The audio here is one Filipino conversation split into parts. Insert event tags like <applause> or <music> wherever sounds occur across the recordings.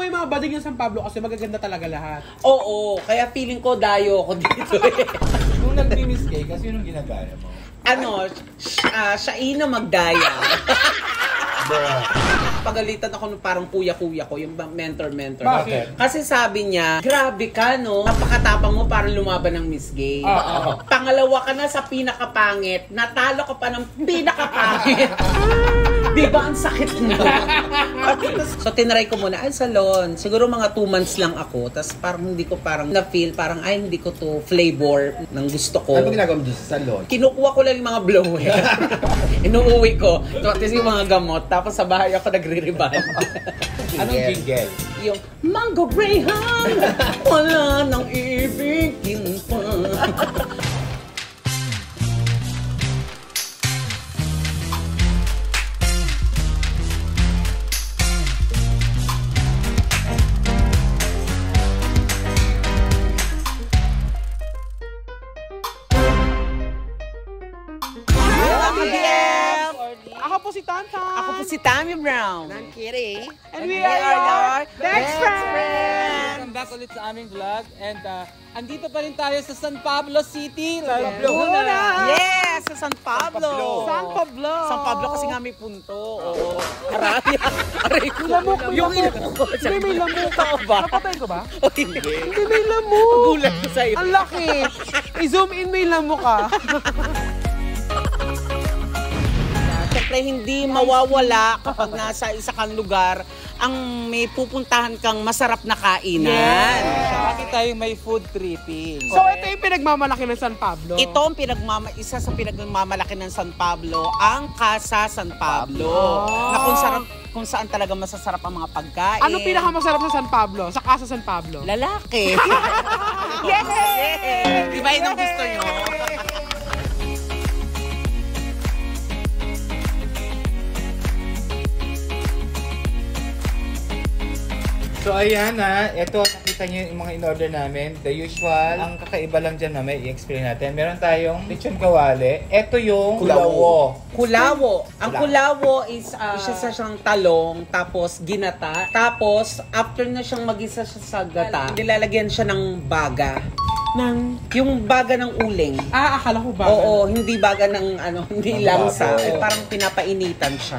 mo yung mga bading ng San Pablo kasi magaganda talaga lahat. Oo, kaya feeling ko dayo ako dito eh. <laughs> Nung nag-miss cake, kasi yun ang ginagaya mo. ano, sh- ah, siya ina magdaya. <laughs> Pagalitan ako nung parang kuya-kuya ko, yung mentor-mentor. Bakit? Kasi sabi niya, grabe ka no, napakatapang mo parang lumaban ng Miss Gay. Oo. Pangalawa ka na sa pinakapangit, natalo ka pa ng pinakapangit. <laughs> Di ba ang sakit mo? <laughs> so tinry ko muna, ay salon, siguro mga 2 months lang ako, tapos parang hindi ko parang na-feel, parang ay hindi ko to flavor ng gusto ko. Ano ba ginagawa mo doon sa salon? Kinukuha ko lang yung mga blower. <laughs> Inuuwi ko. Tapos yung mga gamot. Tapos sa bahay ako nagre-reband. <laughs> Anong jingle? yung Mango Greyhound, wala nang ibigin pa. Po si Tammy Brown. Kitty. And we are your best friends. Welcome back ulit sa aming vlog. And uh, andito pa rin tayo sa San Pablo City, Laguna. Laguna. Yes, sa San Pablo. San Pablo. San Pablo kasi nga may punto. Oo. Aray. Aray ko. Lamok, Yung lamok. ina ko. Hindi, may lamok. Totoo ba? Napatay ko ba? Hindi. Hindi, may lamok. Gulat ko sa'yo. Ang laki. I-zoom in, may lamok ah. <laughs> Siyempre, hindi mawawala kapag nasa isa kang lugar ang may pupuntahan kang masarap na kainan. Lagi tayong may food tripping. So, ito yung pinagmamalaki ng San Pablo. Ito ang pinagmama isa sa pinagmamalaki ng San Pablo, ang Casa San Pablo. Oh. Na kung saan kung saan talaga masasarap ang mga pagkain. Ano pinakamasarap sa San Pablo? Sa Casa San Pablo? Lalaki. Yes! Di ba yun ang gusto nyo? So ayan na, ito nakita niyo yung mga in-order namin. The usual, ang kakaiba lang dyan mamaya i-explain natin. Meron tayong lechon kawale. Ito yung Kulawo. Kulawo. Ang Kulawo. kulawo is uh, isa sa siyang talong, tapos ginata. Tapos, after na siyang magisa siya sa gata, nilalagyan siya ng baga. Nang... Yung baga ng uling. Ah, akala ko ba? Oo, hindi baga ng ano, hindi Ng langsa. Eh, parang pinapainitan siya.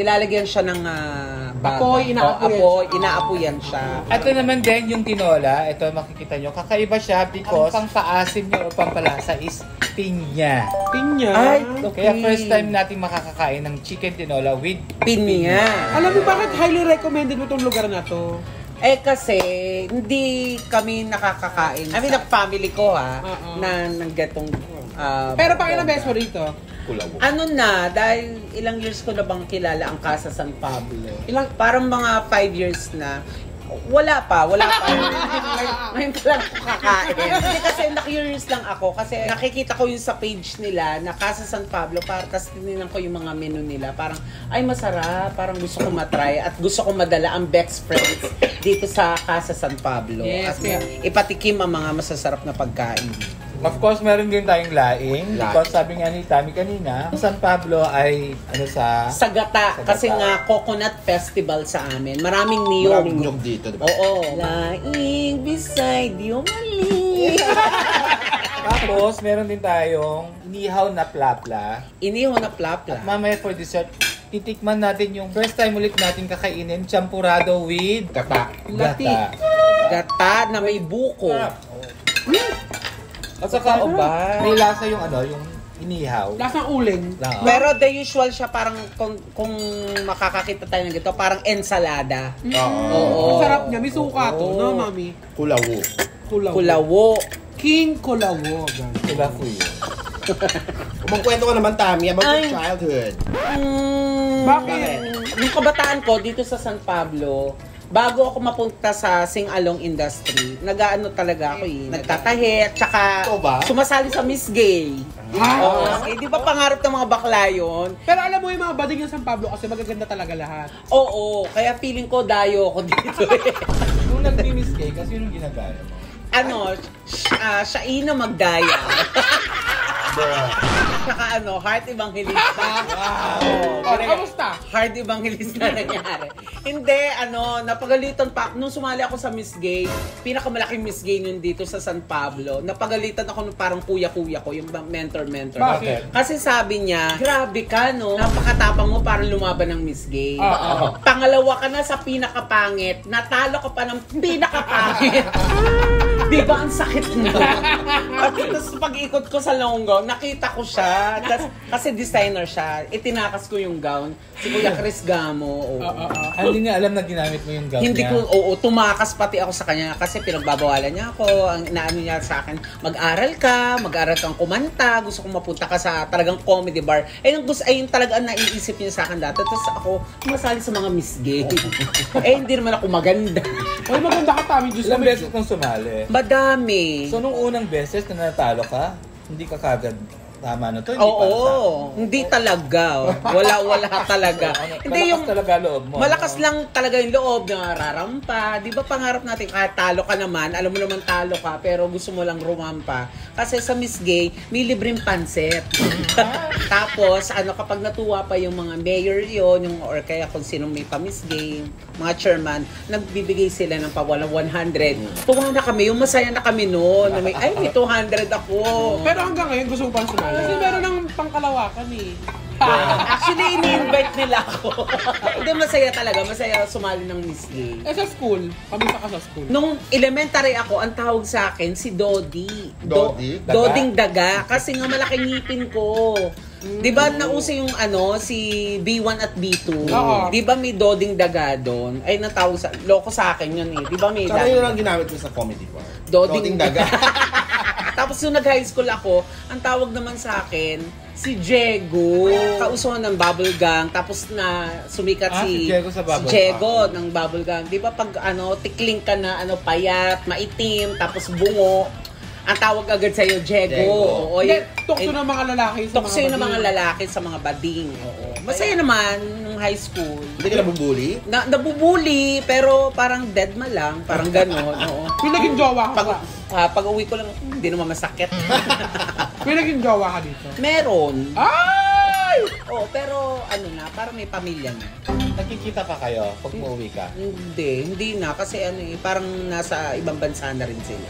Nilalagyan siya ng ah, baga. Apoy, inaapoyan Oo, apoy, inaapoyan siya. Ito naman din yung tinola. Ito makikita nyo. Kakaiba siya because ang pangpaasim niya o pampalasa is pinya. Pinya. Ay, okay. Kaya first time nating makakakain ng chicken tinola with Pinya. Alam mo bakit highly recommended mo itong lugar na to? Eh kasi, hindi kami nakakakain. I mean, ang family ko ha, Oo. na ng gatong... ah, Pero pa ilang beses mo rito? Kulawo. Ano na, dahil ilang years ko na bang kilala ang Casa San Pablo? Ilang- Parang mga five years na. Wala pa, wala pa. <laughs> Ngayon pa lang ako kakain. Hindi kasi na-curious lang ako kasi nakikita ko yung sa page nila na Casa San Pablo para tas tinignan ko yung mga menu nila. Parang, ay masarap, parang gusto ko matry at gusto ko madala ang best friends dito sa Casa San Pablo. Yes, at kaya- ipatikim ang mga masasarap na pagkain. Of course, meron din tayong laing. Laing. Because sabi nga ni Tami kanina, San Pablo ay ano sa... Sa gata, Sa kasi gata. nga coconut festival sa amin. Maraming niyog. Maraming nyog dito, di ba? Oo. Laing beside you, mali. <laughs> Tapos, meron din tayong inihaw na plapla. Iniho na plapla. At mamaya for dessert, titikman natin yung first time ulit natin kakainin, champurado with Gata. Gata. Gata na may buko. At saka, Totoo ba? may lasa yung ano, yung inihaw. Lasang uling. Lang. Pero the usual siya parang kung, kung makakakita tayo ng ganito, parang ensalada. Oo. Oo. Ang sarap niya. May suka to, Oo. no, mami? Kulawo. Kulawo. Kulawo. King Kulawo. Ganun. Diba po yun? Magkwento ka naman, Tami, about Ay. your childhood. Mm, Bakit? Nung kabataan ko dito sa San Pablo, bago ako mapunta sa sing-along industry, nag-ano talaga ako eh. Nagtatahi, at saka Ikaw ba? sumasali sa Miss Gay. Ah. Oo, eh, di ba pangarap ng mga bakla yun? Pero alam mo yung mga bading ng San Pablo kasi magaganda talaga lahat. Oo, kaya feeling ko dayo ako dito eh. <laughs> Nung nag-miss cake, kasi yun yung ginagaya mo. ano, sh- ah, siya ina magdaya. <laughs> Saka ano, heart evangelista. wow. Oh, kamusta? Heart evangelista nangyari. Hindi, ano, napagalitan pa. Nung sumali ako sa Miss Gay, pinakamalaking Miss Gay yun dito sa San Pablo. Napagalitan ako nung parang kuya-kuya ko, yung mentor-mentor. Bakit? Kasi sabi niya, grabe ka, no? Napakatapang mo parang lumaban ng Miss Gay. Oo. Pangalawa ka na sa pinakapangit, natalo ka pa ng pinakapangit. <laughs> Di ba ang sakit? At tapos pag-ikot ko sa Longgo, nakita ko siya. Tas, kasi designer siya. Itinakas ko yung gown. Si Kuya Chris Gamo. oo. Oo, oo. Ah, Hindi niya alam na ginamit mo yung gown Hindi niya. ko, oo, tumakas pati ako sa kanya kasi pinagbabawalan niya ako. Ang naano niya sa akin, mag-aral ka, mag-aral kang kumanta, gusto kong mapunta ka sa talagang comedy bar. Ayun, ang gusto, ayun talaga ang naiisip niya sa akin dati. Tapos ako, masali sa mga Miss Gay. eh, hindi naman ako maganda. Uy, maganda ka, Tami. Diyos Ilang beses kang sumali. Madami. So, nung unang beses na natalo ka, hindi ka kagad tama na to, hindi Oo, para sa akin. hindi talaga. Wala, wala talaga. <laughs> Ano, hindi malakas yung, talaga loob mo. malakas ano? lang talaga yung loob na rarampa. Di ba pangarap natin, kahit talo ka naman, alam mo naman talo ka, pero gusto mo lang rumampa. Kasi sa Miss Gay, may libreng panset. <laughs> Tapos, ano, kapag natuwa pa yung mga mayor yon yung, or kaya kung sino may pa Miss Gay, mga chairman, nagbibigay sila ng pawalang 100. Tuwa na kami, yung masaya na kami noon. na may, ay, may <laughs> 200 ako. Pero hanggang ngayon, gusto mo pang sumali. Kasi meron ng pangkalawakan eh. <laughs> Actually, ini-invite nila ako. <laughs> Hindi, masaya talaga. Masaya sumali ng Miss Gay. Eh, sa school. Kamusta ka sa school? Nung elementary ako, ang tawag sa akin si Dodi. Do- Dodi? Daga? Doding Daga. Kasi nga malaking ngipin ko. Di ba nauso yung ano, si B1 at B2? Oo. Di ba may Doding Daga doon? Ay, natawag sa, loko sa akin yun eh. Di ba may Tsaka yun ang ginamit mo sa comedy bar. Doding Doding daga. <laughs> Tapos nung nag-high school ako, ang tawag naman sa akin, si Jego. Kausuhan ng Bubble Gang. Tapos na sumikat Ah, si, si Jego sa Bubble si Jego ng Bubble Gang. Di ba pag ano, tikling ka na ano, payat, maitim, tapos bungo, ang tawag agad sa'yo, Jego. Jego. Oo, Hindi, yun- tukso eh, ng mga lalaki sa Tukso yun ng mga lalaki sa mga bading. Oo. Masaya naman nung high school. Hindi ka nabubuli? Na, nabubuli, pero parang dead ma lang. Parang <laughs> gano'n. Oo. May naging jowa ka Pag, ah, pag uwi ko lang, "Hmm, hindi naman masakit. <laughs> May naging jowa ka dito? Meron. Ay! Oh, pero ano na, parang may pamilya na. Nagkikita pa kayo pag umuwi ka. Hindi, hindi na. Kasi ano eh, parang nasa ibang bansa na rin sila.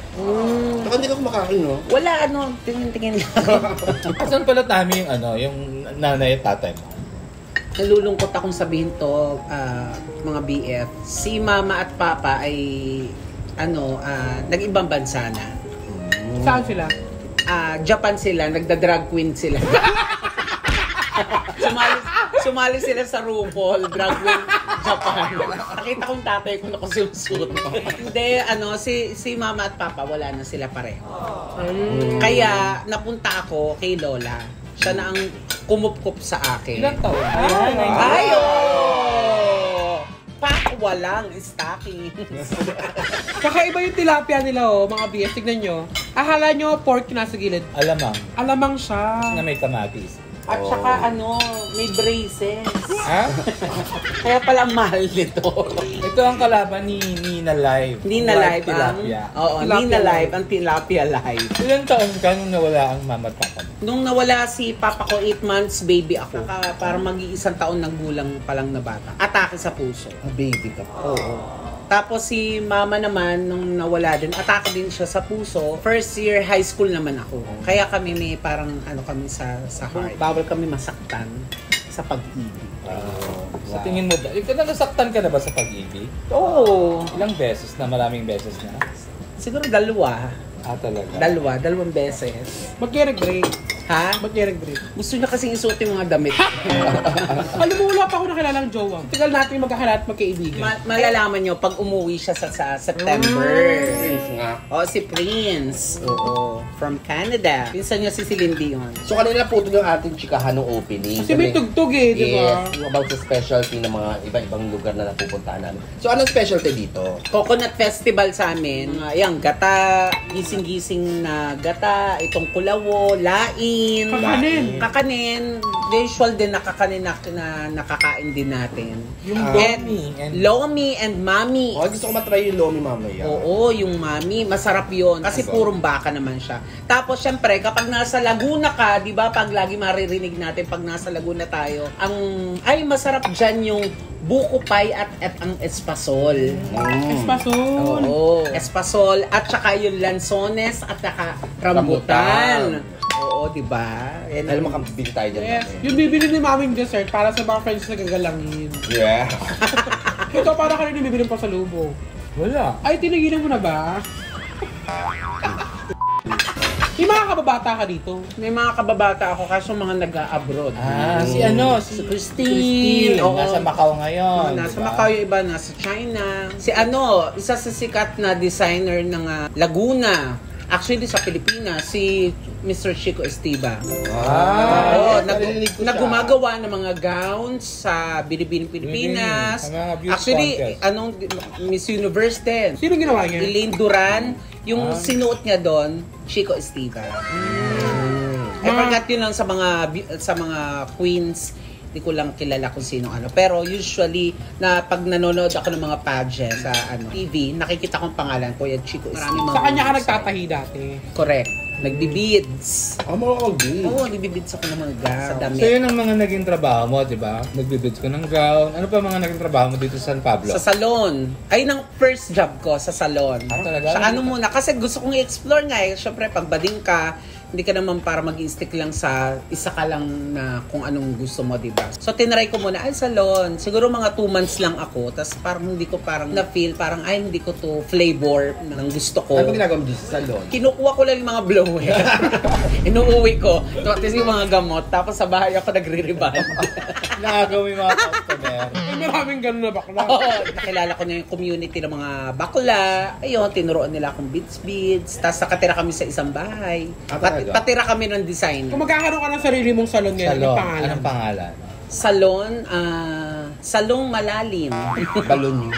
Saka hindi ka kumakain, no? Wala ano, tingin-tingin lang. <laughs> Asan pala namin yung ano, yung nanay at tatay mo? Nalulungkot akong sabihin to, ah, mga BF. Si mama at papa ay ano, ah, nag-ibang bansa na. Saan sila? Ah, Japan sila, nagda-drag queen sila. <laughs> sumali, sumali sila sa RuPaul, drag queen Japan. Nakita kong tatay ko nakasusuot. Hindi, ano, si, si mama at papa, wala na sila pareho. Kaya, napunta ako kay Lola. Siya na ang kumupkup sa akin. Ilang taon? Ay! Walang stocking. <laughs> Kakaiba yung tilapia nila oh, mga BS. Tignan nyo. Akala nyo pork na sa gilid. Alamang Alamang siya. na may kamatis. At saka ano, may braces. Ha? <laughs> Kaya pala ang mahal nito. Ito ang kalaban ni Nina Live. Hindi na White live ang... tilapia. Oo, Tilapia hindi na live. live ang tilapia live. Ilang taon ka nung nawala ang mama at papa mo? Nung nawala si papa ko, 8 months baby ako. Saka parang mag-iisang taon ng gulang pa lang na bata. Atake sa puso. Ah, baby ka pa. Oo. Tapos si mama naman, nung nawala din, atake din siya sa puso. First year high school naman ako. Kaya kami may parang ano kami sa sa heart. Bawal kami masaktan sa pag-ibig. Sa tingin mo ba? Ikaw na nasaktan ka na ba sa pag-ibig? Oo. Ilang beses na? Maraming beses na? Siguro dalawa. Ah, talaga? Dalawa. Dalawang beses. Nag-break? Ha? Ba't kayo nag-break? Gusto niya kasing isuot yung mga damit. <laughs> Alam mo, wala pa ako nakilalang jowa. Tagal natin magkakilala at magkaibigan. Ma- malalaman nyo pag umuwi siya sa, sa September. Prince nga. Oh, si Prince. Oo. From Canada. Pinsan niya si Celine Dion. So kanina po ito yung ating chikahan ng opening. Kasi may tugtog eh, di ba? Yes, about sa specialty ng mga iba-ibang lugar na napupuntahan namin. So anong specialty dito? Coconut Festival sa amin. Uh, ayan, gata, gising-gising na gata, itong kulawo, lain. Kakanin. Kakanin. Usual din nakakaninak na nakakain din natin. Yung And lomi and- lomi and mami. Okay, gusto ko matry yung lomi mamaya. Oo, yung mami, masarap yon Kasi Aba. purong baka naman siya. Tapos, syempre, kapag nasa Laguna ka, di ba, pag lagi maririnig natin, pag nasa Laguna tayo, ang, ay, masarap dyan yung buko pie at, at ang espasol. Mm. Espasol. Oo. Espasol at saka yung lansones at saka rambutan. Oo, di ba? Yan Alam mo, kambing tayo dyan. Yes. mami. Yung bibili ni maming dessert para sa mga friends na gagalangin. Yeah. <laughs> Ito para ka rin bibili pa sa lubo. Wala. Ay, tinigilan mo na ba? May mga kababata ka dito. May mga kababata ako kaso mga nag-abroad. Ah, si ano? Si Christine. Oo. Nasa Macau ngayon. nasa diba? Macau yung iba, nasa China. Si ano, isa sa sikat na designer ng ah, Laguna. Actually, sa Pilipinas, si Mr. Chico Estiba. Ah, Oo, yes, nag, narinig ko siya. ng mga gowns sa Bilibining Pilipinas. Mga beauty Actually, contest. anong Miss Universe din. Sino ginawa niya? Elaine Duran, yung Ah. sinuot niya doon, Chico Estiba. Mm. I forgot yun lang sa mga sa mga queens. Hindi ko lang kilala kung sino ano. Pero usually, na pag nanonood ako ng mga pageant sa ano, TV, nakikita kong pangalan ko, yung Chico Estiba. Sa kanya ka nagtatahi dati. Correct. Nagbibids. Ah, mga kambing. Oo, oh, nagbibids ako ng mga gown. Sa damit. So yun ang mga naging trabaho mo, di ba? Nagbibids ko ng gown. Ano pa mga naging trabaho mo dito sa San Pablo? Sa salon. Ay, ng first job ko sa salon. Ah, talaga? Sa ano muna, kasi gusto kong i-explore nga eh. Siyempre, pag bading ka, hindi ka naman para mag stick lang sa isa ka lang na kung anong gusto mo, di ba? So, tinry ko muna, ay, salon. Siguro mga two months lang ako. Tapos parang hindi ko parang na-feel, parang ay, hindi ko to flavor ng gusto ko. Ano ba ginagawa mo dito sa salon? Kinukuha ko lang yung mga blower. <laughs> Inuuwi ko. Tapos yung mga gamot. Tapos sa bahay ako nagre-reband. <laughs> Nakagawa yung mga customer. <laughs> May maraming ganun na bakla. Oo, nakilala ko na yung community ng mga bakla. Ayun, tinuruan nila akong beads-beads. Tapos nakatira kami sa isang bahay. Ah, Pat- talaga? patira kami ng design. Kung magkakaroon ka ng sarili mong salon ngayon, Salon. anong pangalan? Anong pangalan? Salon, ah, salong malalim. <laughs> Balon yun.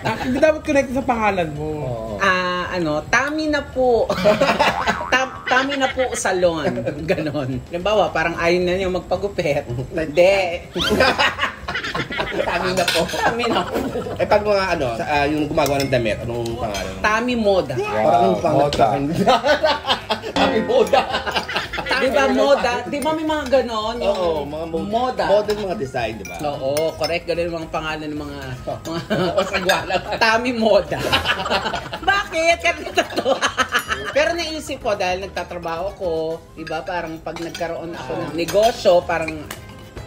Ah, hindi dapat connected sa pangalan mo. Oo. Ah, ano, tami na po. <laughs> Tam- tami na po salon. Ganon. Halimbawa, parang ayaw na niya magpagupit. Hindi. <laughs> Tami na po. Tami na po. Eh, pag mga ano, sa, ah, yung gumagawa ng damit, anong pangalan? Tami moda. Parang ang pangat moda. Tami moda. Di ba moda? Di ba may mga ganon? Yung Oo, mga moda. moda. Modern mga design, di ba? Oo, correct. Ganun yung mga pangalan ng mga, mga <laughs> sagwala. Tami Moda. <laughs> Bakit? Kasi totoo. Pero naisip ko, dahil nagtatrabaho ko, di ba, parang pag nagkaroon ako ng negosyo, parang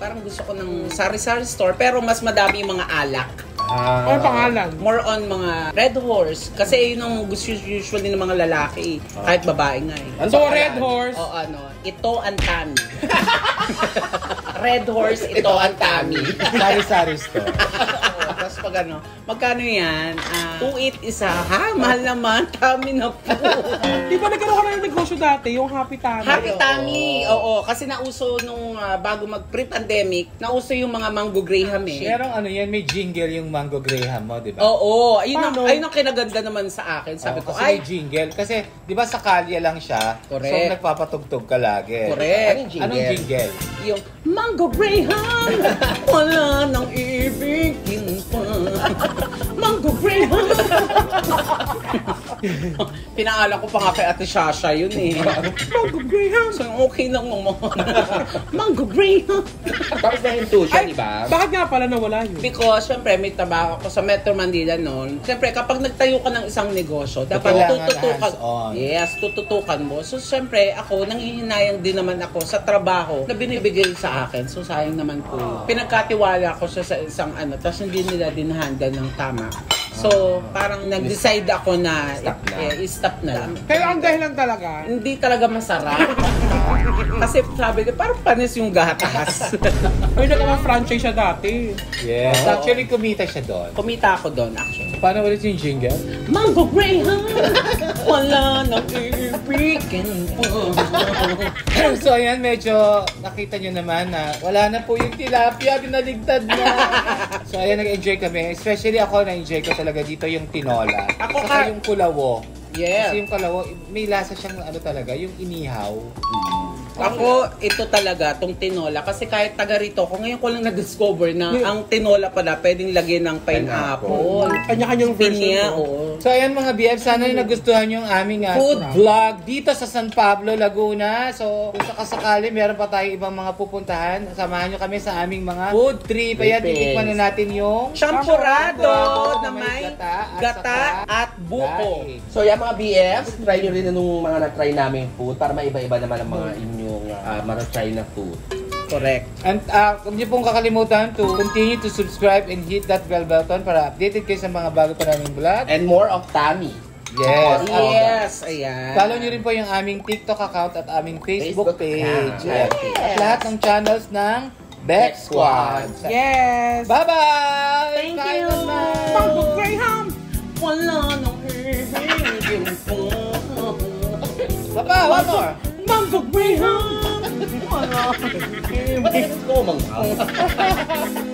parang gusto ko ng sari-sari store, pero mas madami yung mga alak. Ah. Anong pangalan? More on mga Red Horse. Kasi yun ang gusto usually ng mga lalaki. Kahit babae nga eh. Ano So, pangalan? Red Horse. O ano, ito ang Tami. <laughs> Red Horse, ito ang Tami. Sari-sari store. <laughs> Oo, pag ano, magkano yan? Ah, 2.8 isa. Ha? Mahal naman. Tami na po. <laughs> Di ba nagkaroon ka na ng negosyo dati, yung Happy Tummy? Happy Tami. Oo, kasi nauso nung ah, bago mag pre-pandemic, nauso yung mga Mango Graham eh. Merong ano yan, may jingle yung Mango Graham mo, di ba? Oo, ayun ang, ayun ang kinaganda naman sa akin. Sabi Oo, ko, kasi ay, may jingle. Kasi, di ba sa kalye lang siya? Correct. So, nagpapatugtog ka lagi. correct. Anong jingle? Anong jingle? Yung Mango Graham, <laughs> wala nang ibigin pa. Mango Graham. Pinaalam ko pa nga kay Ate Shasha yun eh. Mango Graham. So, okay lang naman. Mango Graham. Tapos nahinto siya, di ba? bakit nga pala nawala yun? Because, syempre, may trabaho ako sa Metro Manila noon. Syempre, kapag nagtayo ka ng isang negosyo, dapat Kailangan tututukan. hands-on. Yes, tututukan mo. So, syempre, ako, nangihinayang din naman ako sa trabaho na binibigay sa akin. So, sayang naman po. Pinagkatiwala ko siya sa isang ano, tapos hindi nila din handle ng tama. So, parang nag-decide ako na, Stop na. lang. Pero ang dahilan talaga, Hindi talaga masarap. <laughs> Kasi sabi ko, parang panis yung gatas. <laughs> may nagka-franchise siya dati. Yes. Oo. Actually, kumita siya doon. Kumita ako doon, actually. Paano ulit yung jingle? Mango Graham, <laughs> wala nang ibigin pa. so, ayan, medyo nakita nyo naman na wala na po yung tilapia, binaligtad na. so, ayan, nag-enjoy kami. Especially ako, na-enjoy ko talaga dito yung tinola. Ako Saka ka- yung kulawo. Kasi Yeah. yung kalawo, may lasa siyang ano talaga, yung inihaw. Ako, ito talaga, tong tinola. Kasi kahit taga rito, kung ngayon ko lang na-discover na ang tinola pala pwedeng lagyan ng pineapple. Kanya-kanyang version Pinya, ko. oo. So ayan mga BF, sana yung nagustuhan yung aming ah, Food vlog dito sa San Pablo, Laguna. So kung sakasakali, meron pa tayo ibang mga pupuntahan. Samahan nyo kami sa aming mga food trip. Ayan, titikman na natin yung Champurado na may gata at gata at buko. So yan mga BFs, try nyo rin nung mga na-try namin food para maiba-iba naman ang mga inyong uh, try na food. Correct. And uh, huwag niyo pong kakalimutan to continue to subscribe and hit that bell button para updated kayo sa mga bago pa naming vlog. And more of Tammy. Yes. Yes, ayan. Follow nyo rin po yung aming TikTok account at aming Facebook, Facebook page. Yes. At lahat ng channels ng Beck Squad. Yes! Bye-bye! Thank Kain you. Mango Graham! Wala nang. Papa, one more! Mango Graham! Wala nang Ba't ko mang <laughs>